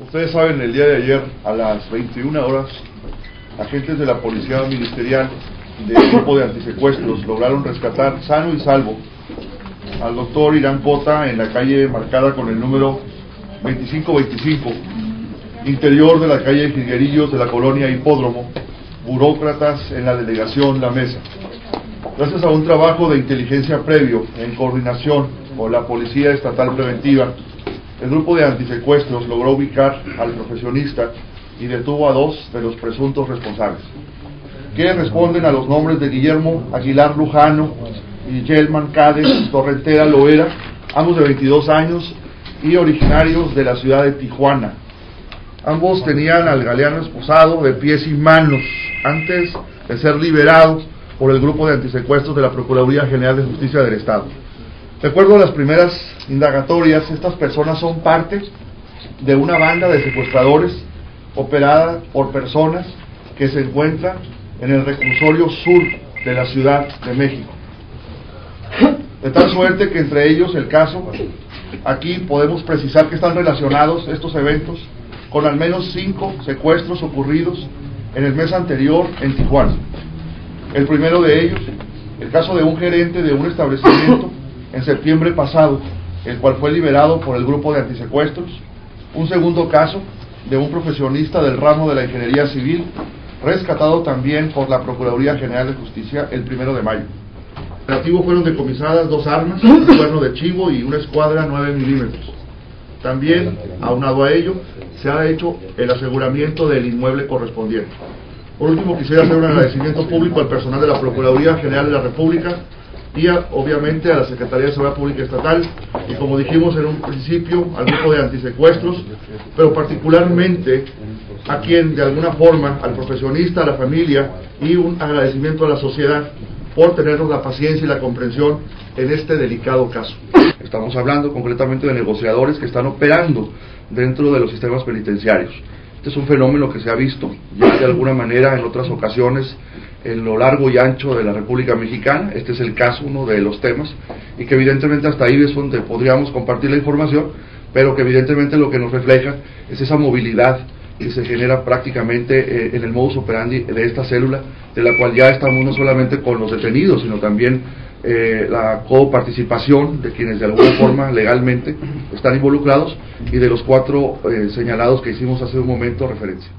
Ustedes saben, el día de ayer, a las 21 horas, agentes de la Policía Ministerial del Grupo de Antisecuestros lograron rescatar sano y salvo al doctor Irán Cota en la calle marcada con el número 2525, interior de la calle Jilguerillos de la colonia Hipódromo, burócratas en la delegación La Mesa. Gracias a un trabajo de inteligencia previo en coordinación con la Policía Estatal Preventiva, el grupo de antisecuestros logró ubicar al profesionista y detuvo a dos de los presuntos responsables, que responden a los nombres de Guillermo Aguilar Lujano y Gelman Cades Torrentera Loera, ambos de 22 años y originarios de la ciudad de Tijuana. Ambos tenían al galeano esposado de pies y manos antes de ser liberado por el grupo de antisecuestros de la Procuraduría General de Justicia del Estado. A las primeras indagatorias, estas personas son parte de una banda de secuestradores operada por personas que se encuentran en el reclusorio sur de la Ciudad de México. De tal suerte que entre ellos el caso, aquí podemos precisar que están relacionados estos eventos con al menos cinco secuestros ocurridos en el mes anterior en Tijuana. El primero de ellos, el caso de un gerente de un establecimiento en septiembre pasado, el cual fue liberado por el grupo de antisecuestros. Un segundo caso de un profesionista del ramo de la ingeniería civil, rescatado también por la Procuraduría General de Justicia el primero de mayo. En el operativo fueron decomisadas dos armas, un cuerno de chivo y una escuadra 9 milímetros. También, aunado a ello, se ha hecho el aseguramiento del inmueble correspondiente. Por último, quisiera hacer un agradecimiento público al personal de la Procuraduría General de la República obviamente a la Secretaría de Seguridad Pública Estatal y como dijimos en un principio al grupo de antisecuestros, pero particularmente a quien de alguna forma, al profesionista, a la familia y un agradecimiento a la sociedad por tenernos la paciencia y la comprensión en este delicado caso. Estamos hablando concretamente de negociadores que están operando dentro de los sistemas penitenciarios. Este es un fenómeno que se ha visto ya de alguna manera en otras ocasiones en lo largo y ancho de la República Mexicana. Este es el caso, uno de los temas, y que evidentemente hasta ahí es donde podríamos compartir la información, pero que evidentemente lo que nos refleja es esa movilidad que se genera prácticamente eh, en el modus operandi de esta célula, de la cual ya estamos no solamente con los detenidos, sino también eh, la coparticipación de quienes de alguna forma legalmente están involucrados y de los cuatro eh, señalados que hicimos hace un momento referencia.